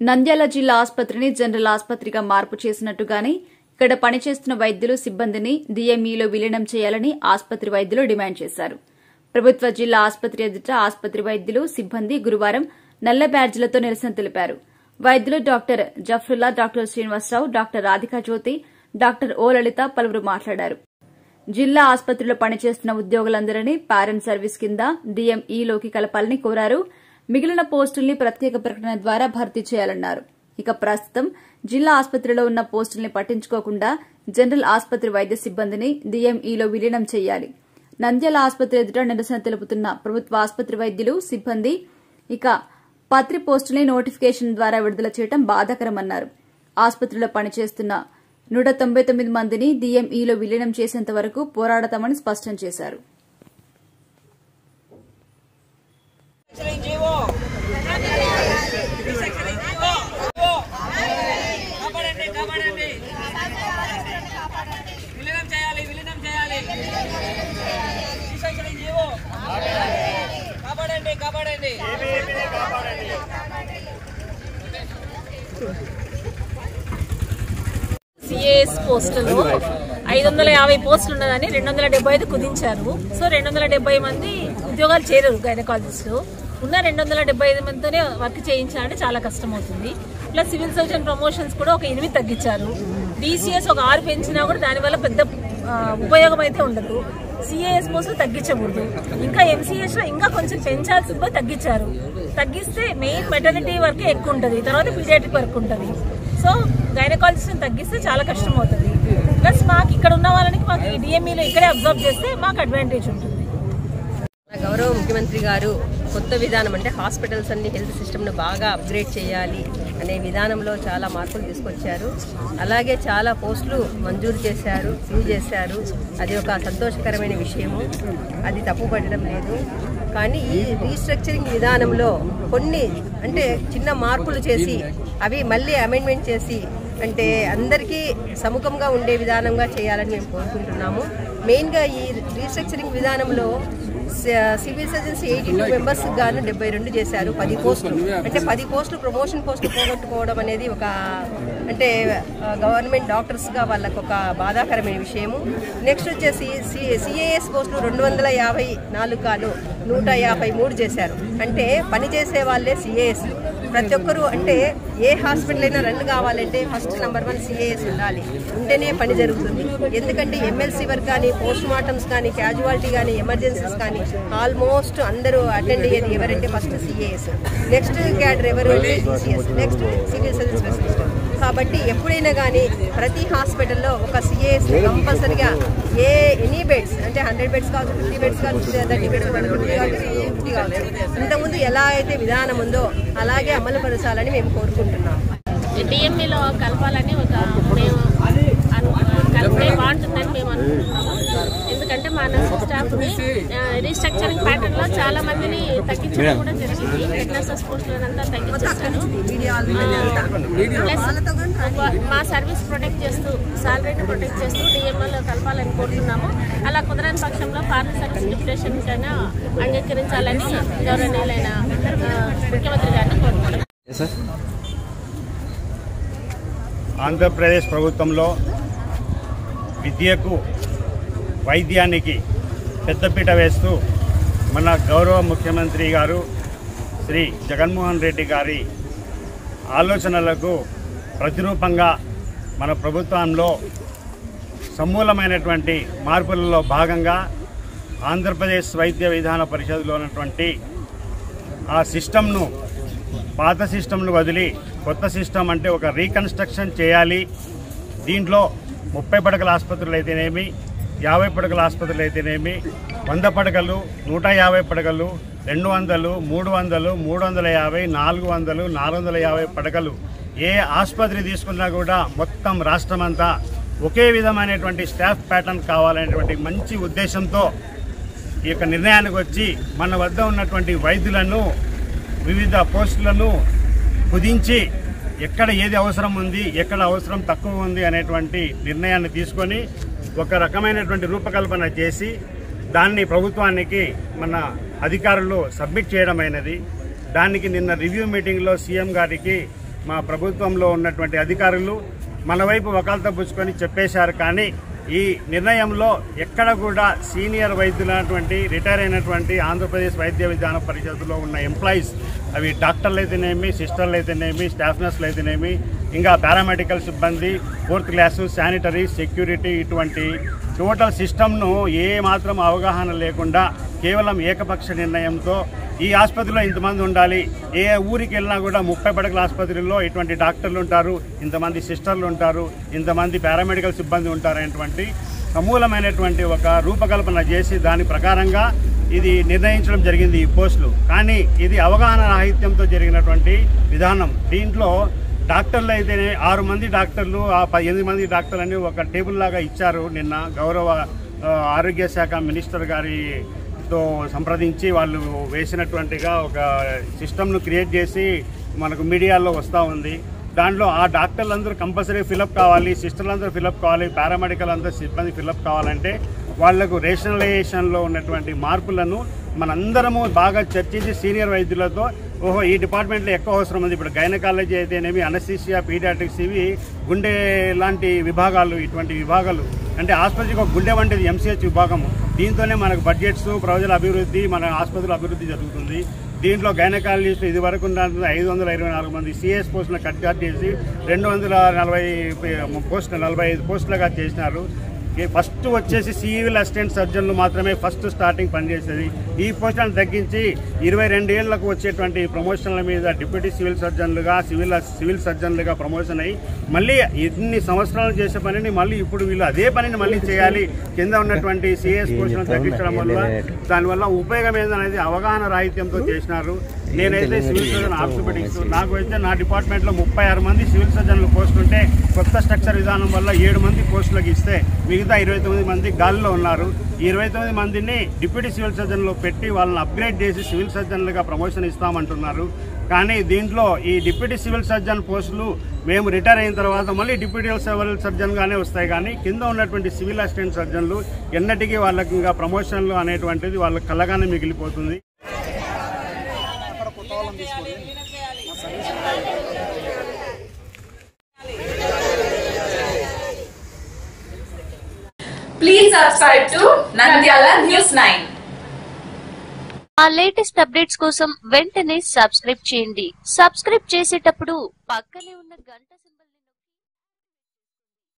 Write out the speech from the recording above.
నంద్యాల జిల్లా ఆసుపత్రిని జనరల్ ఆసుపత్రిగా మార్పు చేసినట్టుగానే ఇక్కడ పనిచేస్తున్న వైద్యులు సిబ్బందిని డిఎంఈలో విలీనం చేయాలని ఆసుపత్రి వైద్యులు డిమాండ్ చేశారు. ప్రభుత్వ జిల్లా ఆసుపత్రి ఎదుట ఆసుపత్రి వైద్యులు సిబ్బంది గురువారం నల్ల బ్యాడ్జీలతో నిరసన తెలిపారు. వైద్యులు doctor Zafrulla doctor Srinivasarao doctor Radhika Jyothi doctor O Lalitha పలువురు మాట్లాడారు. జిల్లా ఆసుపత్రిలో పనిచేస్తున్న ఉద్యోగులందరినీ పారెంట్ సర్వీస్ కింద డిఎంఈలోకి కలపాలని కోరారు. మిగిలిన పోస్టుల్ని ప్రత్యేక ప్రకటన ద్వారా భర్తీ చేయాలన్నారు. ఇక ప్రస్తుతం జిల్లా ఆసుపత్రిలో ఉన్న పోస్టుల్ని పట్టించుకోకుండా జనరల్ ఆసుపత్రి వైద్య సిబ్బందిని డీఎంఈలో విలీనం చేయాలి. నంద్యాల ఆసుపత్రి ఎదుట నిరసన తెలుపుతున్న ప్రభుత్వ ఆసుపత్రి వైద్యులు సిబ్బంది ఇక పత్రి పోస్టుల్ని నోటిఫికేషన్ ద్వారా విడుదల చేయడం బాధాకరమన్నారు. ఆసుపత్రిలో పనిచేస్తున్న నూట తొంభై తొమ్మిది మందిని డీఎంఈలో విలీనం చేసేంత వరకు పోరాడతామని స్పష్టం చేశారు. సిఏఎస్ పోస్టులో. ఐదు వందల యాభై పోస్టులు ఉన్నదని రెండు వందల డెబ్బై ఐదు కుదించారు. సో రెండు వందల డెబ్బై మంది ఉద్యోగాలు చేరరు గైనకాలజిస్టులు. ఉన్న రెండు వందల డెబ్బై ఐదు మందితోనే వర్క్ చేయించాలంటే చాలా కష్టం అవుతుంది ప్లస్ సివిల్ సర్జన్ ప్రమోషన్స్ కూడా ఒక ఎనిమిది తగ్గించారు. డీసీఎస్ ఒక ఆరు పెంచినా కూడా దానివల్ల పెద్ద ఉపయోగం అయితే ఉండదు. సిఏఎస్ పోస్టులు తగ్గించకూడదు. ఇంకా ఎంసీఎస్లో ఇంకా కొంచెం పెంచాల్సి కూడా తగ్గించారు. తగ్గిస్తే మెయిన్ మెటర్నిటీ వరకే ఎక్కువ ఉంటుంది. తర్వాత పీడియాట్రిక్ వర్క్ ఉంటుంది. సో గైనకాలజిస్ట్ని తగ్గిస్తే చాలా కష్టం అవుతుంది ప్లస్ మాకు ఇక్కడ ఉన్న వాళ్ళని మాకు ఈ డిఎంఈలో ఇక్కడే అబ్జర్వ్ చేస్తే మాకు అడ్వాంటేజ్ ఉంటుంది. గౌరవ ముఖ్యమంత్రి గారు కొత్త విధానం అంటే హాస్పిటల్స్ అన్ని హెల్త్ సిస్టమ్ను బాగా అప్గ్రేడ్ చేయాలి అనే విధానంలో చాలా మార్పులు తీసుకొచ్చారు. అలాగే చాలా పోస్టులు మంజూరు చేశారు ఫ్యూ చేశారు. అది ఒక సంతోషకరమైన విషయము. అది తప్పుపడడం లేదు. కానీ ఈ రీస్ట్రక్చరింగ్ విధానంలో కొన్ని అంటే చిన్న మార్పులు చేసి అవి మళ్ళీ అమెండ్మెంట్ చేసి అంటే అందరికీ సముఖంగా ఉండే విధానంగా చేయాలని మేము కోరుకుంటున్నాము. మెయిన్గా ఈ రీస్ట్రక్చరింగ్ విధానంలో civil surgeons eighty two members గాను డెబ్బై రెండు చేశారు. పది పోస్టులు. అంటే పది పోస్టులు ప్రమోషన్ పోస్టులు పోగొట్టుకోవడం అనేది ఒక అంటే గవర్నమెంట్ డాక్టర్స్గా వాళ్ళకు ఒక బాధాకరమైన విషయము. నెక్స్ట్ వచ్చేసి సిఏఎస్ పోస్టులు రెండు వందల యాభై నాలుగు కాను నూట యాభై మూడు చేశారు. అంటే పని చేసే వాళ్ళే సిఏఎస్ ప్రతి ఒక్కరూ అంటే ఏ హాస్పిటల్ అయినా రన్ కావాలంటే ఫస్ట్ నెంబర్ వన్ సిఏఎస్ ఉండాలి. ఉంటేనే పని జరుగుతుంది. ఎందుకంటే ఎమ్మెల్సీ వర్క్ కానీ పోస్ట్ మార్టమ్స్ కానీ క్యాజువాలిటీ కానీ ఎమర్జెన్సీస్ కానీ ఆల్మోస్ట్ అందరూ అటెండ్ అయ్యేది ఎవరంటే ఫస్ట్ సిఏఎస్. నెక్స్ట్ క్యాడర్ ఎవరు? Next civil service specialist. కాబట్టి ఎప్పుడైనా కానీ ప్రతి హాస్పిటల్లో ఒక సిఏఎస్ కంపల్సరిగా ఏ ఎనీ బెడ్స్ అంటే హండ్రెడ్ బెడ్స్ కావచ్చు ఫిఫ్టీ బెడ్స్ కావచ్చు థర్టీ బెడ్స్ ఫిఫ్టీ కావచ్చు ఫిఫ్టీ కావచ్చు ఇంతకుముందు ఎలా అయితే విధానం ఉందో అలాగే అమలు పరచాలని మేము కోరుకుంటున్నాం. డిఎంఈలో కలపాలని ఒక మేము కలిపే బాగుంటుందని మేము అనుకుంటున్నాము. ఎందుకంటే మా నర్సింగ్ స్టాఫ్ని రీస్ట్రక్చరింగ్ ప్యాటర్న్లో చాలా మందిని తగ్గించడం కూడా జరిగింది. హెడ్ నర్సెస్ తగ్గించేస్తారు ప్లస్ మా సర్వీస్ ప్రొటెక్ట్ చేస్తూ సాలరీని ప్రొటెక్ట్ చేస్తూ డిఎంఎల్లో కలపాలని కోరుతున్నాము. అలా కుదరని పక్షంలో ఫారెన్ సర్వీస్ డిప్యుటేషన్ కైనా అంగీకరించాలని గౌరవనీయులైన ముఖ్యమంత్రి గారిని కోరుకుంటున్నాం. ఆంధ్రప్రదేశ్ ప్రభుత్వంలో విద్యకు వైద్యానికి పెద్దపీట వేస్తూ మన గౌరవ ముఖ్యమంత్రి గారు శ్రీ జగన్మోహన్ రెడ్డి గారి ఆలోచనలకు ప్రతిరూపంగా మన ప్రభుత్వంలో సమూలమైనటువంటి మార్పులలో భాగంగా ఆంధ్రప్రదేశ్ వైద్య విధాన పరిషత్లో ఉన్నటువంటి ఆ సిస్టమ్ను పాత సిస్టమ్ను వదిలి కొత్త సిస్టమ్ అంటే ఒక రీకన్స్ట్రక్షన్ చేయాలి. దీంట్లో ముప్పై పడకల ఆసుపత్రులు అయితేనేమి యాభై పడకల ఆసుపత్రులు అయితేనేమి వంద పడకలు నూట యాభై పడకలు రెండు వందలు మూడు వందలు మూడు వందల యాభై నాలుగు వందలు నాలుగు వందల యాభై పడకలు ఏ ఆసుపత్రి తీసుకున్నా కూడా మొత్తం రాష్ట్రమంతా ఒకే విధమైనటువంటి స్టాఫ్ ప్యాటర్న్ కావాలనేటువంటి మంచి ఉద్దేశంతో ఈ యొక్క నిర్ణయానికి వచ్చి మన వద్ద ఉన్నటువంటి వైద్యులను వివిధ పోస్టులను కుదించి ఎక్కడ ఏది అవసరం ఉంది ఎక్కడ అవసరం తక్కువ ఉంది అనేటువంటి నిర్ణయాన్ని తీసుకొని ఒక రకమైనటువంటి రూపకల్పన చేసి దాన్ని ప్రభుత్వానికి మన అధికారులు సబ్మిట్ చేయడం అయినది. దానికి నిన్న రివ్యూ మీటింగ్లో సీఎం గారికి మా ప్రభుత్వంలో ఉన్నటువంటి అధికారులు మన వైపు వకాలతో పుచ్చుకొని చెప్పేశారు. కానీ ఈ నిర్ణయంలో ఎక్కడ కూడా సీనియర్ వైద్యులైనటువంటి రిటైర్ అయినటువంటి ఆంధ్రప్రదేశ్ వైద్య విధాన పరిషత్తులో ఉన్న ఎంప్లాయీస్ అవి డాక్టర్లు అయితేనేమి సిస్టర్లు అయితేనేమి స్టాఫ్ నర్సులు అయితేనేమి ఇంకా పారామెడికల్ సిబ్బంది ఫోర్త్ క్లాసు శానిటరీ సెక్యూరిటీ ఇటువంటి టోటల్ సిస్టమ్ను ఏ మాత్రం అవగాహన లేకుండా కేవలం ఏకపక్ష నిర్ణయంతో ఈ ఆసుపత్రిలో ఇంతమంది ఉండాలి. ఏ ఊరికి వెళ్ళినా కూడా ముప్పై పడకల ఆసుపత్రిలో ఇటువంటి డాక్టర్లు ఉంటారు ఇంతమంది సిస్టర్లు ఉంటారు ఇంతమంది పారామెడికల్ సిబ్బంది ఉంటారు అనేటువంటి సమూలమైనటువంటి ఒక రూపకల్పన చేసి దాని ప్రకారంగా ఇది నిర్ణయించడం జరిగింది ఈ పోస్టులు. కానీ ఇది అవగాహన రాహిత్యంతో జరిగినటువంటి విధానం. దీంట్లో డాక్టర్లు అయితేనే ఆరు మంది డాక్టర్లు ఆ ప- ఎనిమిది మంది డాక్టర్లు అని ఒక టేబుల్ లాగా ఇచ్చారు నిన్న. గౌరవ ఆరోగ్య శాఖ మినిస్టర్ గారితో సంప్రదించి వాళ్ళు వేసినటువంటిగా ఒక సిస్టమ్ను క్రియేట్ చేసి మనకు మీడియాలో వస్తూ ఉంది. దాంట్లో ఆ డాక్టర్లు అందరూ కంపల్సరీ ఫిలప్ కావాలి సిస్టర్లు అందరూ ఫిలప్ కావాలి పారామెడికల్ అందరూ సిబ్బంది ఫిలప్ కావాలంటే వాళ్ళకు రేషనలైజేషన్లో ఉన్నటువంటి మార్పులను మనందరము బాగా చర్చించి సీనియర్ వైద్యులతో ఓహో ఈ డిపార్ట్మెంట్లో ఎక్కువ అవసరం ఉంది. ఇప్పుడు గైనకాలజీ అయితేనేమి అనస్థిషియా పీడియాట్రిక్స్ ఇవి గుండె లాంటి విభాగాలు ఇటువంటి విభాగాలు. అంటే ఆసుపత్రికి ఒక గుండె వంటిది ఎంసీహెచ్ విభాగము. దీంతోనే మనకు బడ్జెట్స్ ప్రజల అభివృద్ధి మన ఆసుపత్రుల అభివృద్ధి జరుగుతుంది. దీంట్లో గైనకాలజిస్ట్ ఇది వరకు ఉన్న ఐదు వందల ఇరవై నాలుగు మంది. సిఎస్ పోస్టులను కట్ కట్ చేసి రెండు వందల నలభై పోస్టులు నలభై ఐదు పోస్టులుగా చేసినారు. ఫస్ట్ వచ్చేసి సివిల్ అసిస్టెంట్ సర్జన్లు మాత్రమే ఫస్ట్ స్టార్టింగ్ పనిచేసేది. ఈ పోస్టులను తగ్గించి ఇరవై రెండేళ్ళకు వచ్చేటువంటి ప్రమోషన్ల మీద డిప్యూటీ సివిల్ సర్జన్లుగా సివిల్ సివిల్ సర్జన్లుగా ప్రమోషన్ అయ్యి మళ్ళీ ఇన్ని సంవత్సరాలు చేసే పనిని మళ్ళీ ఇప్పుడు వీళ్ళు అదే పనిని మళ్ళీ చేయాలి. కింద ఉన్నటువంటి సిఎస్ పోస్టులను తగ్గించడం వల్ల దానివల్ల ఉపయోగం ఏందనేది అవగాహన రాహిత్యంతో చేసినారు. నేనైతే సివిల్ సర్జన్ ఆర్థోపెడిక్స్ నాకు అయితే నా డిపార్ట్మెంట్లో ముప్పై ఆరు మంది సివిల్ సర్జన్లు పోస్టులు ఉంటే కొత్త స్ట్రక్చర్ విధానం వల్ల ఏడు మంది పోస్టులకు ఇస్తే మిగతా ఇరవై తొమ్మిది మంది గాలిలో ఉన్నారు. ఈ ఇరవై తొమ్మిది మందిని డిప్యూటీ సివిల్ సర్జన్లో పెట్టి వాళ్ళని అప్గ్రేడ్ చేసి సివిల్ సర్జన్లుగా ప్రమోషన్ ఇస్తామంటున్నారు. కానీ దీంట్లో ఈ డిప్యూటీ సివిల్ సర్జన్ పోస్టులు మేము రిటైర్ అయిన తర్వాత మళ్ళీ డిప్యూటీ సివిల్ సర్జన్గానే వస్తాయి. కానీ కింద ఉన్నటువంటి సివిల్ అసిస్టెంట్ సర్జన్లు ఎన్నటికీ వాళ్ళకి ఇంకా ప్రమోషన్లు అనేటువంటిది వాళ్ళ కలగానే మిగిలిపోతుంది. Please subscribe to Nandyala News 9. ఆ లేటెస్ట్ అప్డేట్స్ కోసం వెంటనే సబ్స్క్రైబ్ చేయండి సబ్స్క్రైబ్ చేసేటప్పుడు పక్కనే ఉన్న గంట